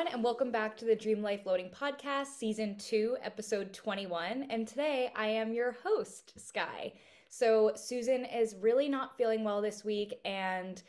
everyone, and welcome back to the Dream Life Loading Podcast, Season 2, Episode 21. And today I am your host, Skye. So, Susan is really not feeling well this week, and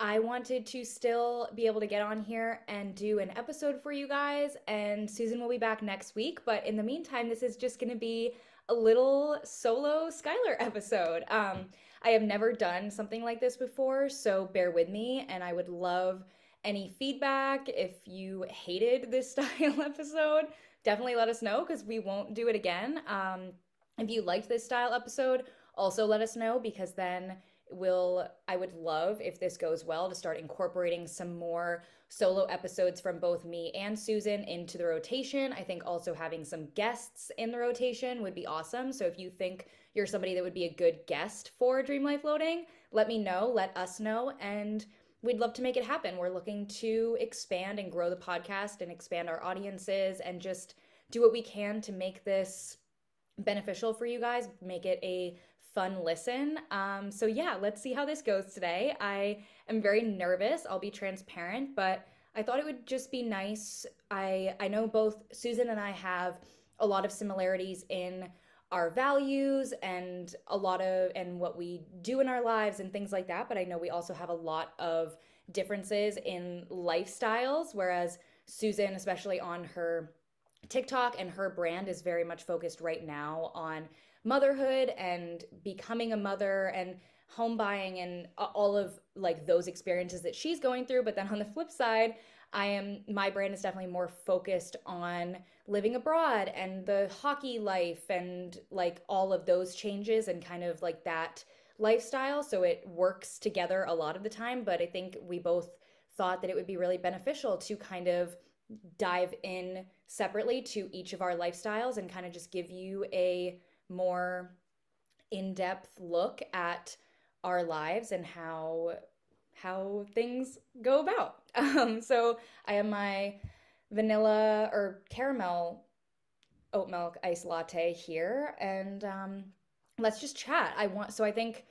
I wanted to still be able to get on here and do an episode for you guys. And Susan will be back next week, but in the meantime, this is just going to be a little solo Skylar episode. Um, I have never done something like this before, so bear with me, and I would love any feedback. If you hated this style episode, definitely let us know because we won't do it again. Um, if you liked this style episode, also let us know because then will I would love if this goes well to start incorporating some more solo episodes from both me and Susan into the rotation. I think also having some guests in the rotation would be awesome. So if you think you're somebody that would be a good guest for Dream Life Loading, let me know, let us know and we'd love to make it happen. We're looking to expand and grow the podcast and expand our audiences and just do what we can to make this beneficial for you guys, make it a fun listen. Um, so, yeah, let's see how this goes today. I am very nervous, I'll be transparent, but I thought it would just be nice. I, I know both Susan and I have a lot of similarities in our values and a lot of and what we do in our lives and things like that but i know we also have a lot of differences in lifestyles whereas susan especially on her tiktok and her brand is very much focused right now on motherhood and becoming a mother and home buying and uh, all of like those experiences that she's going through but then on the flip side I am my brand is definitely more focused on living abroad and the hockey life and like all of those changes and kind of like that lifestyle. So it works together a lot of the time but I think we both thought that it would be really beneficial to kind of dive in separately to each of our lifestyles and kind of just give you a more in-depth look at our lives and how how things go about. Um, so I have my vanilla or caramel oat milk ice latte here, and um, let's just chat. I want so I think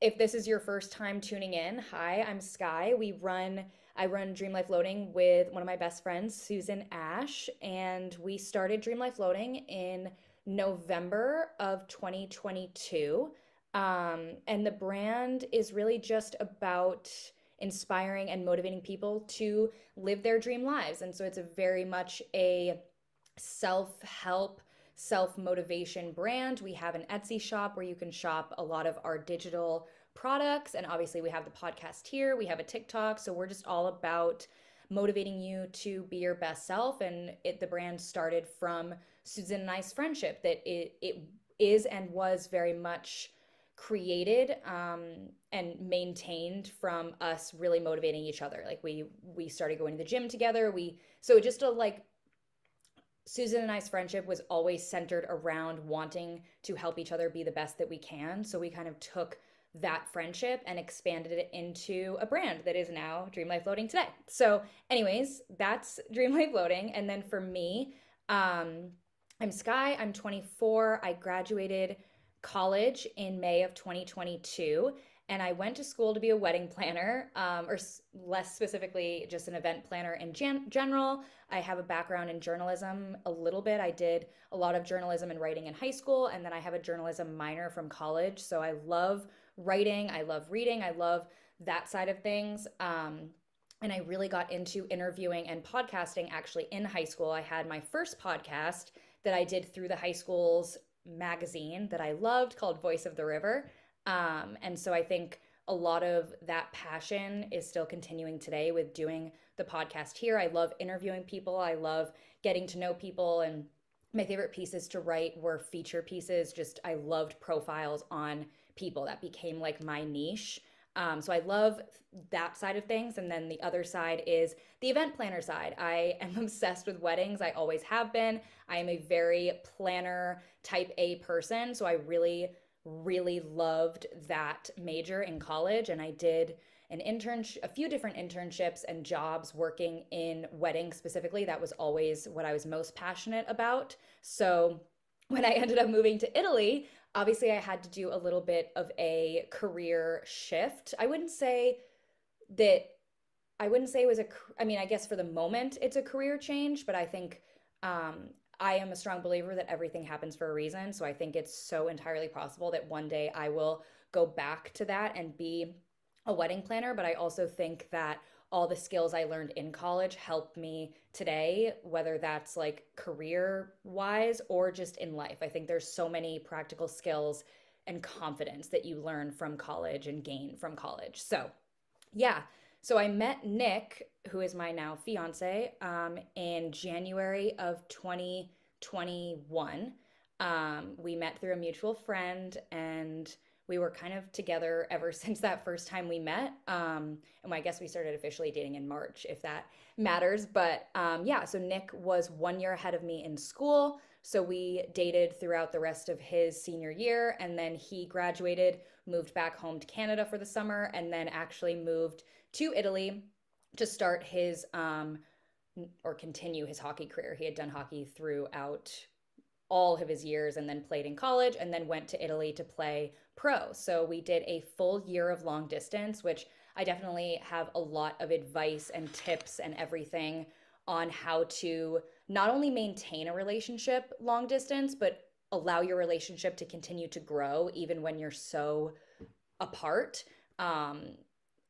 if this is your first time tuning in, hi, I'm Skye. We run I run Dream Life Loading with one of my best friends, Susan Ash, and we started Dream Life Loading in November of 2022. Um, and the brand is really just about inspiring and motivating people to live their dream lives. And so it's a very much a self help, self motivation brand. We have an Etsy shop where you can shop a lot of our digital products. And obviously, we have the podcast here, we have a TikTok. So we're just all about motivating you to be your best self. And it, the brand started from Susan and I's friendship that it, it is and was very much created um, and maintained from us really motivating each other. Like we we started going to the gym together. We so just a like Susan and I's friendship was always centered around wanting to help each other be the best that we can. So we kind of took that friendship and expanded it into a brand that is now Dream Life Loading today. So, anyways, that's Dream Life Loading. And then for me, um, I'm Skye. I'm 24. I graduated college in May of 2022 and I went to school to be a wedding planner, um, or s- less specifically, just an event planner in gen- general. I have a background in journalism a little bit. I did a lot of journalism and writing in high school, and then I have a journalism minor from college. So I love writing, I love reading, I love that side of things. Um, and I really got into interviewing and podcasting actually in high school. I had my first podcast that I did through the high school's magazine that I loved called Voice of the River. Um, and so I think a lot of that passion is still continuing today with doing the podcast here. I love interviewing people, I love getting to know people, and my favorite pieces to write were feature pieces. Just I loved profiles on people. That became like my niche. Um, so I love that side of things. And then the other side is the event planner side. I am obsessed with weddings. I always have been. I am a very planner type A person. So I really, really loved that major in college. And I did an internship, a few different internships and jobs working in weddings specifically. That was always what I was most passionate about. So when I ended up moving to Italy, obviously I had to do a little bit of a career shift. I wouldn't say that I wouldn't say it was a, I mean, I guess for the moment it's a career change, but I think um, I am a strong believer that everything happens for a reason. So I think it's so entirely possible that one day I will go back to that and be a wedding planner. But I also think that all the skills I learned in college help me today, whether that's like career wise or just in life. I think there's so many practical skills and confidence that you learn from college and gain from college. So, yeah. So I met Nick, who is my now fiance, um, in January of 2021. Um, we met through a mutual friend and we were kind of together ever since that first time we met. Um, and I guess we started officially dating in March, if that matters. But um, yeah, so Nick was one year ahead of me in school. So we dated throughout the rest of his senior year. And then he graduated, moved back home to Canada for the summer, and then actually moved to Italy to start his um, or continue his hockey career. He had done hockey throughout all of his years and then played in college and then went to Italy to play pro. So we did a full year of long distance, which I definitely have a lot of advice and tips and everything on how to not only maintain a relationship long distance, but allow your relationship to continue to grow even when you're so apart. Um,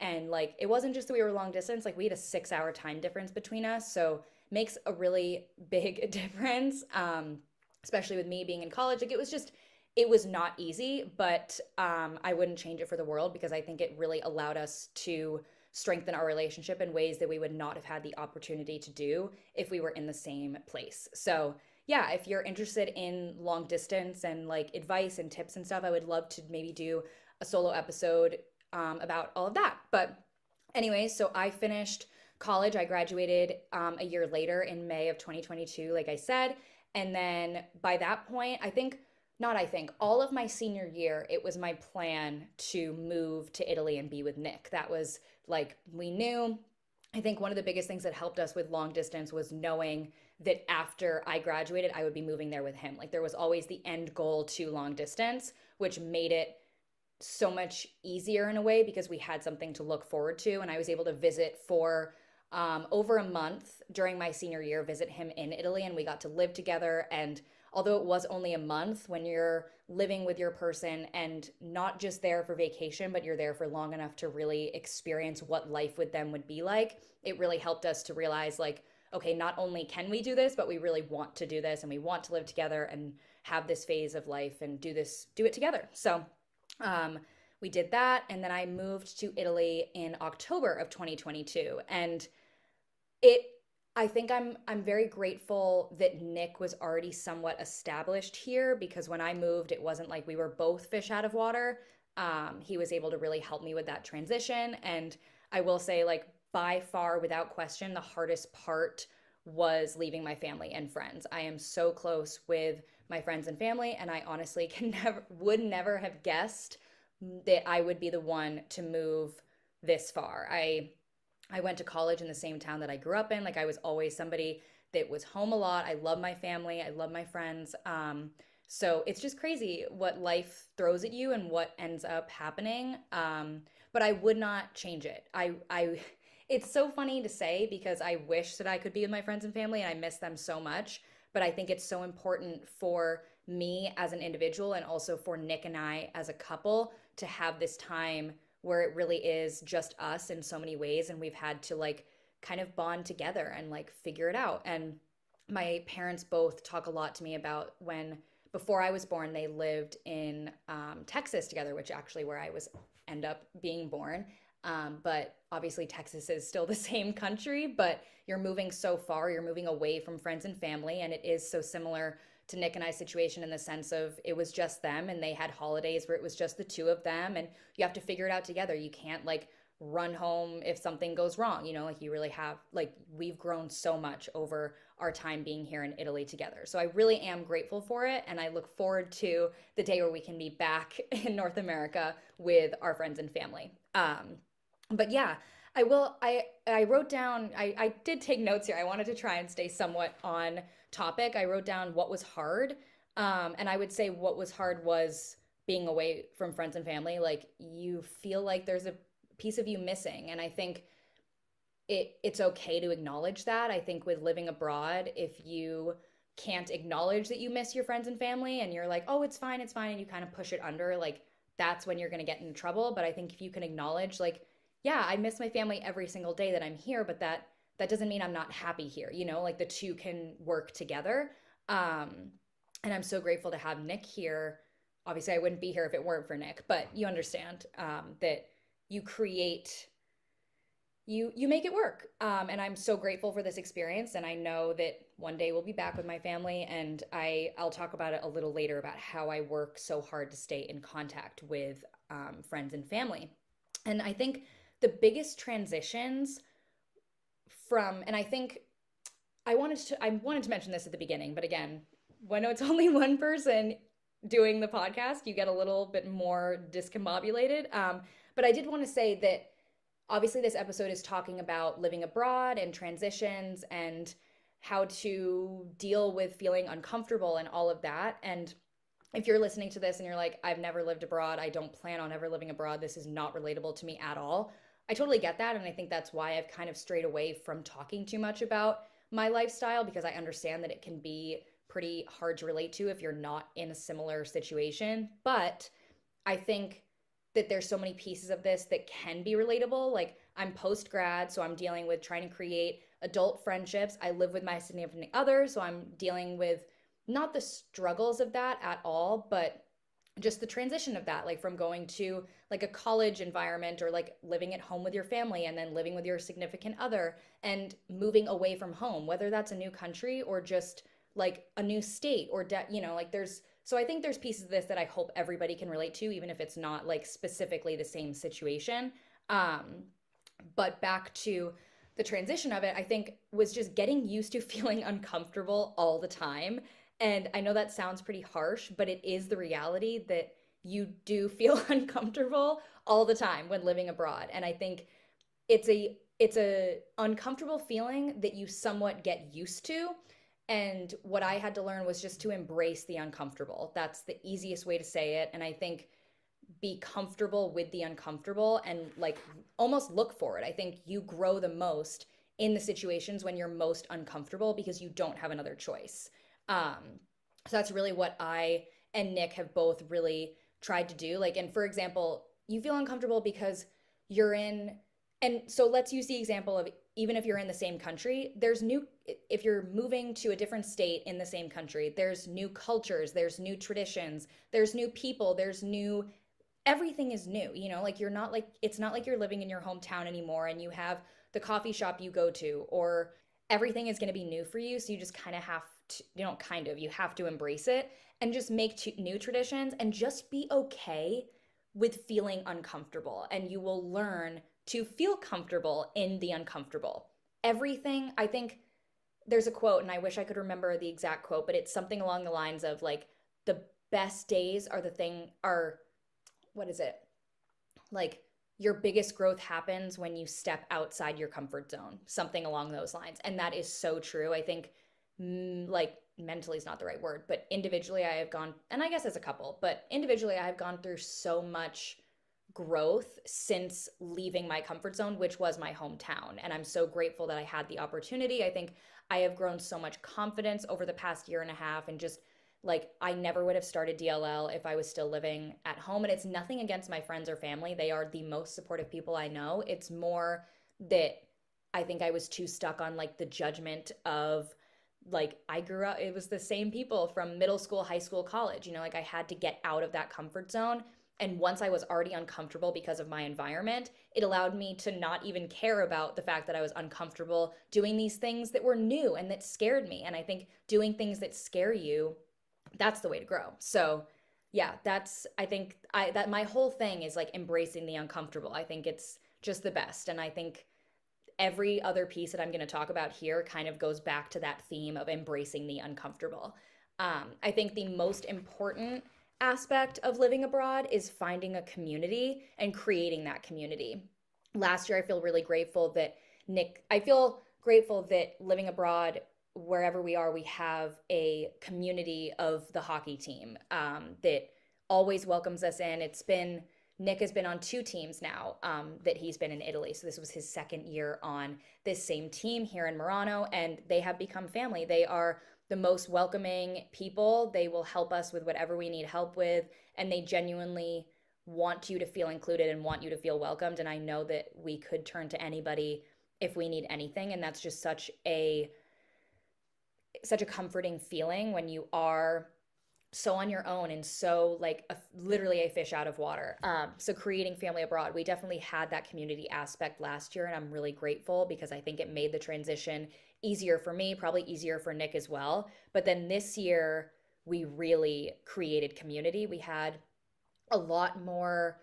and like it wasn't just that we were long distance, like we had a six hour time difference between us. So makes a really big difference. Um, especially with me being in college. Like it was just, it was not easy, but um, I wouldn't change it for the world because I think it really allowed us to strengthen our relationship in ways that we would not have had the opportunity to do if we were in the same place. So, yeah, if you're interested in long distance and like advice and tips and stuff, I would love to maybe do a solo episode um, about all of that. But, anyway, so I finished college. I graduated um, a year later in May of 2022, like I said. And then by that point, I think, not I think, all of my senior year, it was my plan to move to Italy and be with Nick. That was like, we knew. I think one of the biggest things that helped us with long distance was knowing that after I graduated, I would be moving there with him. Like, there was always the end goal to long distance, which made it so much easier in a way because we had something to look forward to. And I was able to visit for um, over a month during my senior year, visit him in Italy, and we got to live together. And although it was only a month, when you're living with your person and not just there for vacation, but you're there for long enough to really experience what life with them would be like, it really helped us to realize, like, okay, not only can we do this, but we really want to do this and we want to live together and have this phase of life and do this, do it together. So, um, we did that. And then I moved to Italy in October of 2022. And it I think I'm I'm very grateful that Nick was already somewhat established here because when I moved, it wasn't like we were both fish out of water. Um, he was able to really help me with that transition, and I will say, like by far, without question, the hardest part was leaving my family and friends. I am so close with my friends and family, and I honestly can never would never have guessed that I would be the one to move this far. I I went to college in the same town that I grew up in. Like I was always somebody that was home a lot. I love my family. I love my friends. Um, so it's just crazy what life throws at you and what ends up happening. Um, but I would not change it. I, I, it's so funny to say because I wish that I could be with my friends and family and I miss them so much. But I think it's so important for me as an individual and also for Nick and I as a couple to have this time where it really is just us in so many ways and we've had to like kind of bond together and like figure it out. And my parents both talk a lot to me about when before i was born they lived in um, texas together which actually where i was end up being born. Um, but obviously texas is still the same country but you're moving so far you're moving away from friends and family and it is so similar to Nick and I's situation in the sense of it was just them and they had holidays where it was just the two of them and you have to figure it out together. You can't like run home if something goes wrong, you know, like you really have like we've grown so much over our time being here in Italy together. So I really am grateful for it and I look forward to the day where we can be back in North America with our friends and family. Um but yeah, I will I I wrote down I I did take notes here. I wanted to try and stay somewhat on topic, I wrote down what was hard. Um, and I would say what was hard was being away from friends and family. Like you feel like there's a piece of you missing. And I think it it's okay to acknowledge that. I think with living abroad, if you can't acknowledge that you miss your friends and family and you're like, "Oh, it's fine, it's fine," and you kind of push it under, like that's when you're going to get into trouble, but I think if you can acknowledge like, "Yeah, I miss my family every single day that I'm here, but that that doesn't mean I'm not happy here." You know, like the two can work together. Um and I'm so grateful to have Nick here. Obviously, I wouldn't be here if it weren't for Nick, but you understand um, that you create you you make it work um, and i'm so grateful for this experience and i know that one day we'll be back with my family and i i'll talk about it a little later about how i work so hard to stay in contact with um, friends and family and i think the biggest transitions from and i think i wanted to i wanted to mention this at the beginning but again when it's only one person doing the podcast you get a little bit more discombobulated um, but i did want to say that obviously this episode is talking about living abroad and transitions and how to deal with feeling uncomfortable and all of that and if you're listening to this and you're like I've never lived abroad, I don't plan on ever living abroad, this is not relatable to me at all. I totally get that and I think that's why I've kind of strayed away from talking too much about my lifestyle because I understand that it can be pretty hard to relate to if you're not in a similar situation, but I think that there's so many pieces of this that can be relatable. Like I'm post grad, so I'm dealing with trying to create adult friendships. I live with my significant other, so I'm dealing with not the struggles of that at all, but just the transition of that like from going to like a college environment or like living at home with your family and then living with your significant other and moving away from home whether that's a new country or just like a new state or de- you know like there's so I think there's pieces of this that I hope everybody can relate to, even if it's not like specifically the same situation. Um, but back to the transition of it, I think was just getting used to feeling uncomfortable all the time. And I know that sounds pretty harsh, but it is the reality that you do feel uncomfortable all the time when living abroad. And I think it's a it's a uncomfortable feeling that you somewhat get used to and what I had to learn was just to embrace the uncomfortable. That's the easiest way to say it. And I think be comfortable with the uncomfortable and like almost look for it. I think you grow the most in the situations when you're most uncomfortable because you don't have another choice. Um, so that's really what I and Nick have both really tried to do. Like, and for example, you feel uncomfortable because you're in, and so let's use the example of even if you're in the same country, there's new, if you're moving to a different state in the same country, there's new cultures, there's new traditions, there's new people, there's new, everything is new, you know, like you're not like, it's not like you're living in your hometown anymore and you have the coffee shop you go to or everything is going to be new for you. So you just kind of have to, you know, kind of, you have to embrace it and just make t- new traditions and just be okay with feeling uncomfortable. And you will learn to feel comfortable in the uncomfortable. Everything, I think there's a quote, and I wish I could remember the exact quote, but it's something along the lines of like, the best days are the thing, are, what is it? Like, your biggest growth happens when you step outside your comfort zone, something along those lines. And that is so true. I think, Mm, like, mentally is not the right word, but individually, I have gone, and I guess as a couple, but individually, I have gone through so much growth since leaving my comfort zone, which was my hometown. And I'm so grateful that I had the opportunity. I think I have grown so much confidence over the past year and a half and just like I never would have started DLL if I was still living at home. And it's nothing against my friends or family. They are the most supportive people I know. It's more that I think I was too stuck on like the judgment of like I grew up, it was the same people from middle school, high school, college. You know, like I had to get out of that comfort zone and once I was already uncomfortable because of my environment, it allowed me to not even care about the fact that I was uncomfortable doing these things that were new and that scared me. And I think doing things that scare you, that's the way to grow. So, yeah, that's I think I that my whole thing is like embracing the uncomfortable. I think it's just the best and I think every other piece that I'm going to talk about here kind of goes back to that theme of embracing the uncomfortable. Um, I think the most important aspect of living abroad is finding a community and creating that community. Last year, I feel really grateful that Nick, I feel grateful that living abroad, wherever we are, we have a community of the hockey team um, that always welcomes us in. It's been Nick has been on two teams now um, that he's been in Italy. So this was his second year on this same team here in Merano, and they have become family. They are the most welcoming people. They will help us with whatever we need help with, and they genuinely want you to feel included and want you to feel welcomed. And I know that we could turn to anybody if we need anything, and that's just such a such a comforting feeling when you are so on your own and so like a, literally a fish out of water. Um, so creating family abroad, we definitely had that community aspect last year, and I'm really grateful because I think it made the transition easier for me, probably easier for Nick as well. But then this year, we really created community. We had a lot more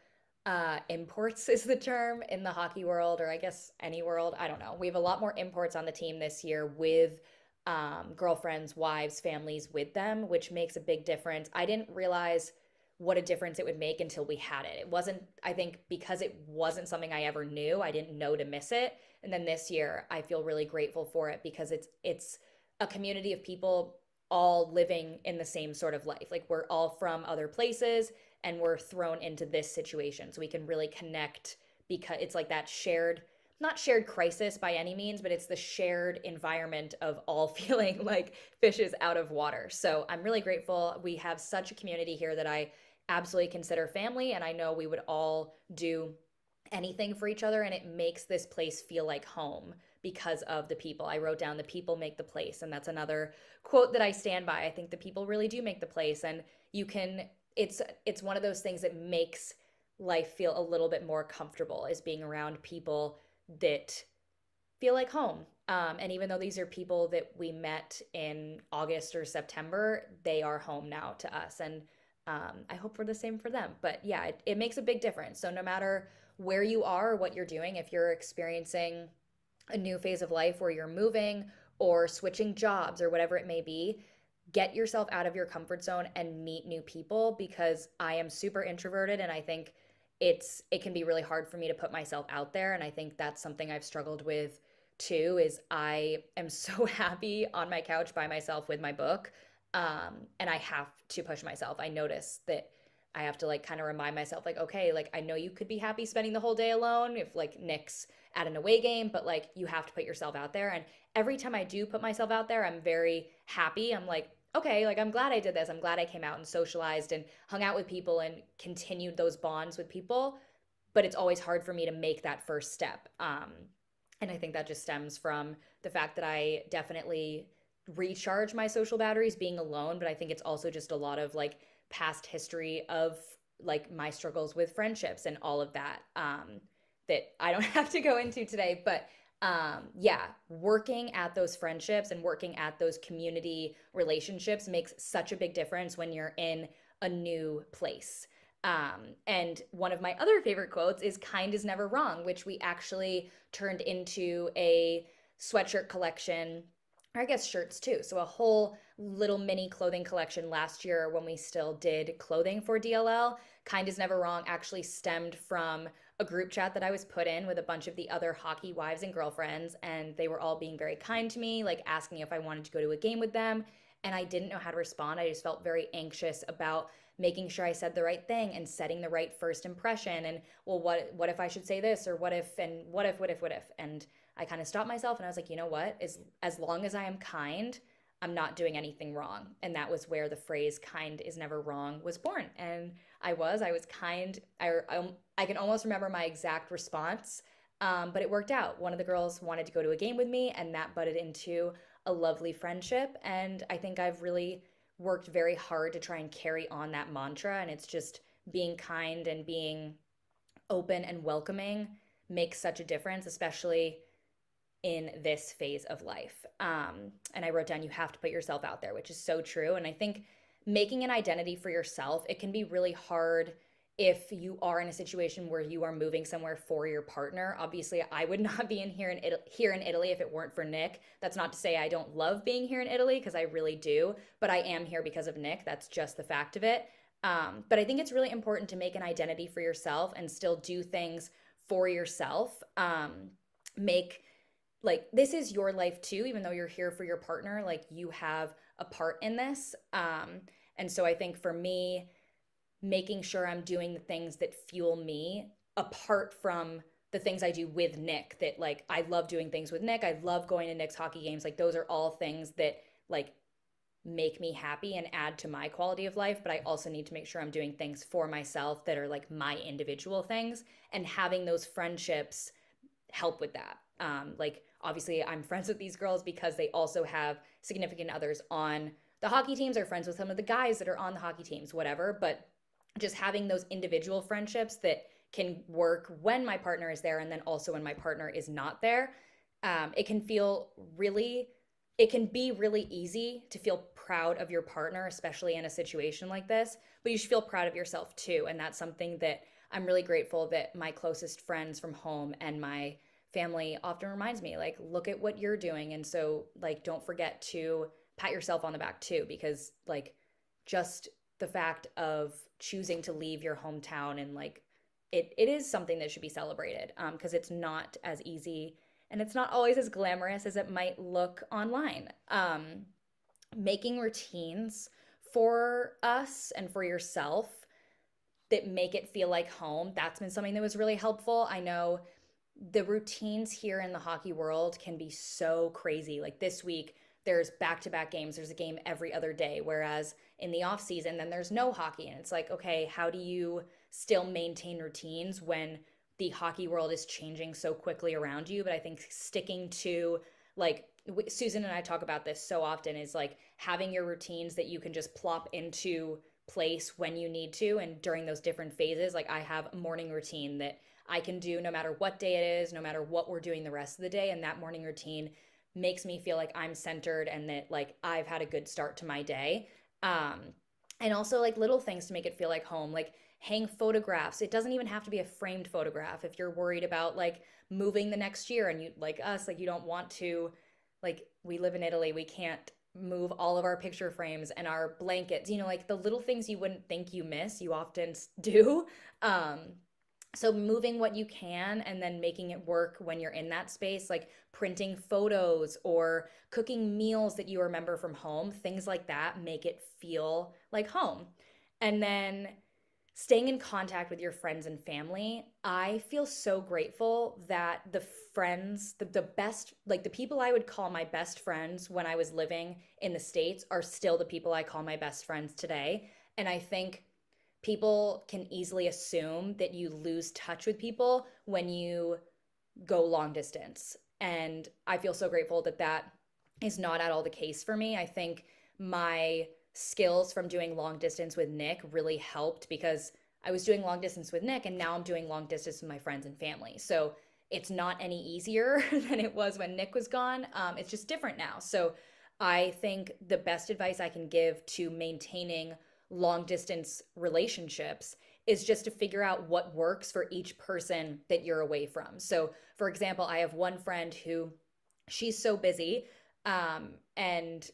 uh, imports is the term in the hockey world, or I guess any world. I don't know. We have a lot more imports on the team this year with um, girlfriends, wives, families with them, which makes a big difference. I didn't realize what a difference it would make until we had it. It wasn't, I think, because it wasn't something I ever knew, I didn't know to miss it. And then this year, I feel really grateful for it because it's it's a community of people all living in the same sort of life. Like we're all from other places and we're thrown into this situation. So we can really connect because it's like that shared not shared crisis by any means, but it's the shared environment of all feeling like fishes out of water. So I'm really grateful. We have such a community here that I absolutely consider family, and I know we would all do anything for each other, and it makes this place feel like home because of the people. I wrote down the people make the place, and that's another quote that I stand by. I think the people really do make the place, and you can. It's it's one of those things that makes life feel a little bit more comfortable is being around people that feel like home. Um, and even though these are people that we met in August or September, they are home now to us. And um, I hope we're the same for them. But yeah, it, it makes a big difference. So no matter where you are or what you're doing, if you're experiencing a new phase of life where you're moving or switching jobs or whatever it may be, get yourself out of your comfort zone and meet new people because I am super introverted and I think it's it can be really hard for me to put myself out there and i think that's something i've struggled with too is i am so happy on my couch by myself with my book um, and i have to push myself. I notice that i have to like kind of remind myself like okay like i know you could be happy spending the whole day alone if like nick's at an away game but like you have to put yourself out there. And every time i do put myself out there i'm very happy. I'm like okay, like I'm glad I did this. I'm glad I came out and socialized and hung out with people and continued those bonds with people. But it's always hard for me to make that first step. Um, and I think that just stems from the fact that I definitely recharge my social batteries being alone. But I think it's also just a lot of like past history of like my struggles with friendships and all of that um, that I don't have to go into today. But um, yeah, working at those friendships and working at those community relationships makes such a big difference when you're in a new place. Um, and one of my other favorite quotes is kind is never wrong, which we actually turned into a sweatshirt collection, or I guess shirts too. So a whole little mini clothing collection last year when we still did clothing for DLL. Kind is never wrong actually stemmed from a group chat that I was put in with a bunch of the other hockey wives and girlfriends, and they were all being very kind to me, like asking if I wanted to go to a game with them. And I didn't know how to respond. I just felt very anxious about making sure I said the right thing and setting the right first impression. And well, what what if I should say this or what if and what if what if what if? And I kind of stopped myself and I was like, you know what? As as long as I am kind, I'm not doing anything wrong. And that was where the phrase kind is never wrong was born. And I was. I was kind. I, I, I can almost remember my exact response, um, but it worked out. One of the girls wanted to go to a game with me, and that budded into a lovely friendship. And I think I've really worked very hard to try and carry on that mantra. And it's just being kind and being open and welcoming makes such a difference, especially in this phase of life. Um, and I wrote down, you have to put yourself out there, which is so true. And I think making an identity for yourself, it can be really hard if you are in a situation where you are moving somewhere for your partner. Obviously, I would not be in here in Italy, here in Italy if it weren't for Nick. That's not to say I don't love being here in Italy because I really do, but I am here because of Nick. That's just the fact of it. Um, but I think it's really important to make an identity for yourself and still do things for yourself. Um, make like this is your life too, even though you're here for your partner. Like you have a part in this. Um, and so I think for me, making sure I'm doing the things that fuel me apart from the things I do with Nick that like I love doing things with Nick. I love going to Nick's hockey games. Like those are all things that like make me happy and add to my quality of life, but I also need to make sure I'm doing things for myself that are like my individual things and having those friendships help with that. Um like obviously I'm friends with these girls because they also have significant others on the hockey teams or friends with some of the guys that are on the hockey teams, whatever, but just having those individual friendships that can work when my partner is there and then also when my partner is not there. Um, it can feel really, it can be really easy to feel proud of your partner, especially in a situation like this, but you should feel proud of yourself too. And that's something that I'm really grateful that my closest friends from home and my family often reminds me like look at what you're doing and so like don't forget to pat yourself on the back too because like just the fact of choosing to leave your hometown and like it it is something that should be celebrated because um, it's not as easy and it's not always as glamorous as it might look online. Um, making routines for us and for yourself that make it feel like home that's been something that was really helpful i know the routines here in the hockey world can be so crazy like this week there's back-to-back games there's a game every other day whereas in the off season then there's no hockey and it's like okay how do you still maintain routines when the hockey world is changing so quickly around you. But I think sticking to like Susan and I talk about this so often is like having your routines that you can just plop into place when you need to and during those different phases. Like I have a morning routine that I can do no matter what day it is, no matter what we're doing the rest of the day. And that morning routine makes me feel like I'm centered and that like I've had a good start to my day. Um, and also like little things to make it feel like home. Like hang photographs. It doesn't even have to be a framed photograph. If you're worried about like moving the next year and you like us, like you don't want to like we live in Italy, we can't move all of our picture frames and our blankets, you know, like the little things you wouldn't think you miss, you often do. Um so moving what you can and then making it work when you're in that space like printing photos or cooking meals that you remember from home things like that make it feel like home. And then staying in contact with your friends and family i feel so grateful that the friends the, the best like the people i would call my best friends when i was living in the states are still the people i call my best friends today. And i think people can easily assume that you lose touch with people when you go long distance and i feel so grateful that that is not at all the case for me i think my skills from doing long distance with Nick really helped because I was doing long distance with Nick and now I'm doing long distance with my friends and family. So it's not any easier than it was when Nick was gone. Um, it's just different now. So I think the best advice I can give to maintaining long distance relationships is just to figure out what works for each person that you're away from. So, for example, I have one friend who she's so busy um, and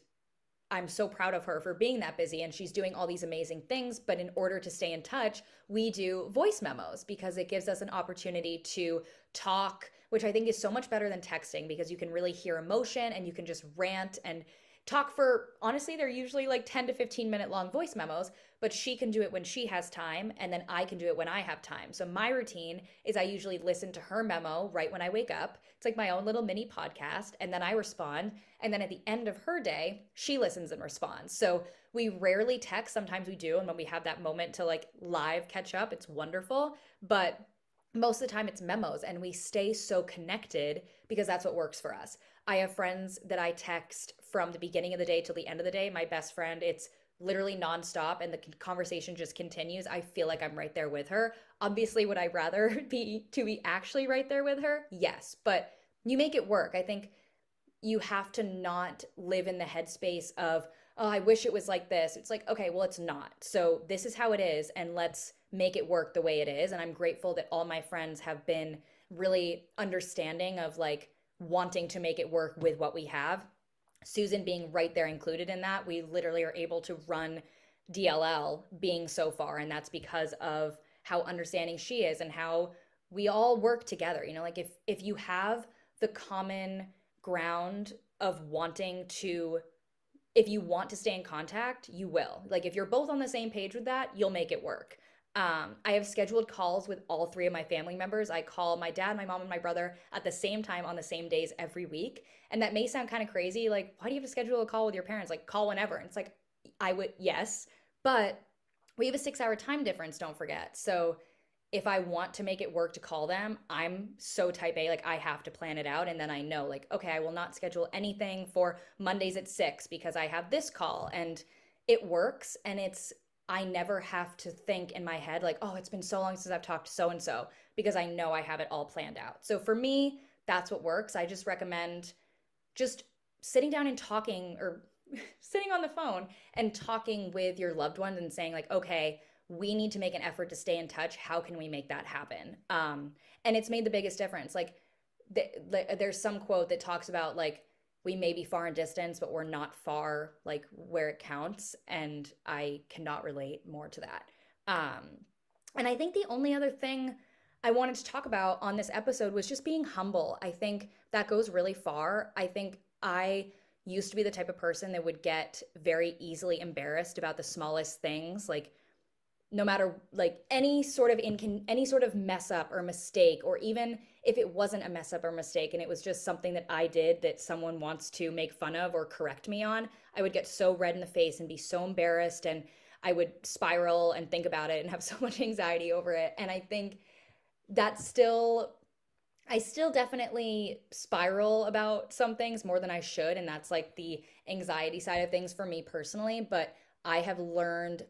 I'm so proud of her for being that busy and she's doing all these amazing things. But in order to stay in touch, we do voice memos because it gives us an opportunity to talk, which I think is so much better than texting because you can really hear emotion and you can just rant and talk for honestly they're usually like 10 to 15 minute long voice memos but she can do it when she has time and then I can do it when I have time. So my routine is I usually listen to her memo right when I wake up. It's like my own little mini podcast and then I respond and then at the end of her day, she listens and responds. So we rarely text, sometimes we do and when we have that moment to like live catch up, it's wonderful, but most of the time it's memos and we stay so connected because that's what works for us. I have friends that I text from the beginning of the day till the end of the day. My best friend, it's literally nonstop and the conversation just continues. I feel like I'm right there with her. Obviously, would I rather be to be actually right there with her? Yes, but you make it work. I think you have to not live in the headspace of, oh, I wish it was like this. It's like, okay, well, it's not. So this is how it is, and let's make it work the way it is. And I'm grateful that all my friends have been really understanding of like wanting to make it work with what we have. Susan being right there included in that, we literally are able to run DLL being so far. And that's because of how understanding she is and how we all work together. You know, like if if you have the common ground of wanting to if you want to stay in contact, you will. Like if you're both on the same page with that, you'll make it work. Um, I have scheduled calls with all three of my family members. I call my dad, my mom, and my brother at the same time on the same days every week. And that may sound kind of crazy. Like, why do you have to schedule a call with your parents? Like, call whenever. And it's like, I would, yes, but we have a six hour time difference, don't forget. So if I want to make it work to call them, I'm so type A, like I have to plan it out. And then I know, like, okay, I will not schedule anything for Mondays at six because I have this call. And it works. And it's, I never have to think in my head, like, oh, it's been so long since I've talked to so and so because I know I have it all planned out. So for me, that's what works. I just recommend just sitting down and talking or sitting on the phone and talking with your loved ones and saying, like, okay, we need to make an effort to stay in touch. How can we make that happen? Um, and it's made the biggest difference. Like, the, the, there's some quote that talks about like we may be far in distance, but we're not far like where it counts. And I cannot relate more to that. Um, and I think the only other thing I wanted to talk about on this episode was just being humble. I think that goes really far. I think I used to be the type of person that would get very easily embarrassed about the smallest things like no matter like any sort of in any sort of mess up or mistake or even if it wasn't a mess up or mistake and it was just something that I did that someone wants to make fun of or correct me on I would get so red in the face and be so embarrassed and I would spiral and think about it and have so much anxiety over it. And I think that's still I still definitely spiral about some things more than I should. And that's like the anxiety side of things for me personally. But I have learned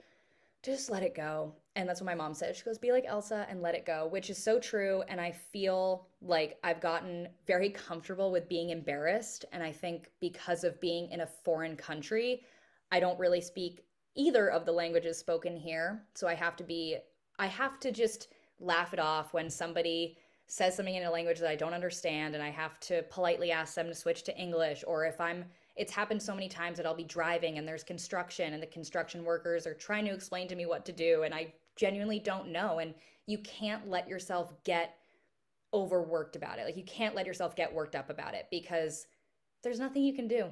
just let it go. And that's what my mom said. She goes, be like Elsa and let it go, which is so true. And I feel like I've gotten very comfortable with being embarrassed. And I think because of being in a foreign country, I don't really speak either of the languages spoken here. So I have to be, I have to just laugh it off when somebody says something in a language that I don't understand and I have to politely ask them to switch to English. Or if I'm it's happened so many times that I'll be driving and there's construction and the construction workers are trying to explain to me what to do and I genuinely don't know and you can't let yourself get overworked about it. Like you can't let yourself get worked up about it because there's nothing you can do.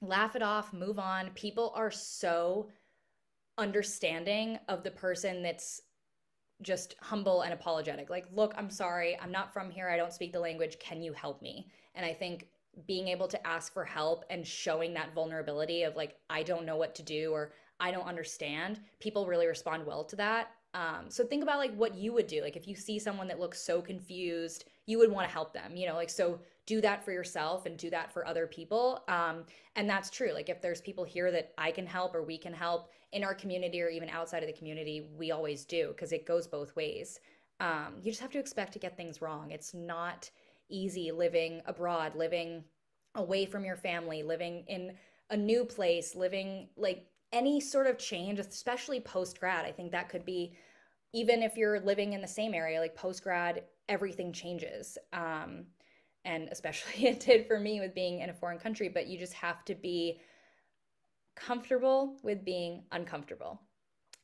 Laugh it off, move on. People are so understanding of the person that's just humble and apologetic. Like, look, I'm sorry. I'm not from here. I don't speak the language. Can you help me? And I think being able to ask for help and showing that vulnerability of like i don't know what to do or i don't understand people really respond well to that. Um, so think about like what you would do. Like if you see someone that looks so confused you would want to help them you know like so do that for yourself and do that for other people. Um, and that's true. Like if there's people here that i can help or we can help in our community or even outside of the community we always do because it goes both ways. Um, you just have to expect to get things wrong. It's not easy living abroad, living away from your family, living in a new place, living like any sort of change, especially post grad. I think that could be even if you're living in the same area, like post grad, everything changes. Um, and especially it did for me with being in a foreign country, but you just have to be comfortable with being uncomfortable.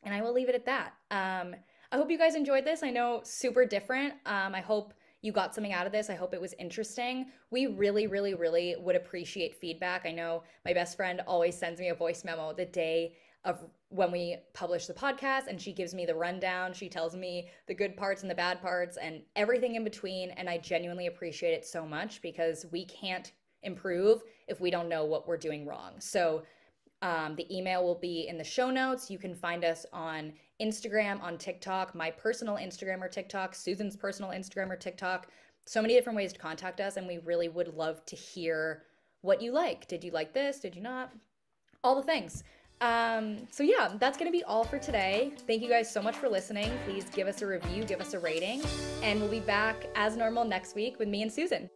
And I will leave it at that. Um, I hope you guys enjoyed this. I know super different. Um, I hope you got something out of this. I hope it was interesting. We really, really, really would appreciate feedback. I know my best friend always sends me a voice memo the day of when we publish the podcast and she gives me the rundown. She tells me the good parts and the bad parts and everything in between. And I genuinely appreciate it so much because we can't improve if we don't know what we're doing wrong. So um, the email will be in the show notes. You can find us on Instagram, on TikTok, my personal Instagram or TikTok, Susan's personal Instagram or TikTok. So many different ways to contact us, and we really would love to hear what you like. Did you like this? Did you not? All the things. Um, so yeah, that's gonna be all for today. Thank you guys so much for listening. Please give us a review, give us a rating, and we'll be back as normal next week with me and Susan.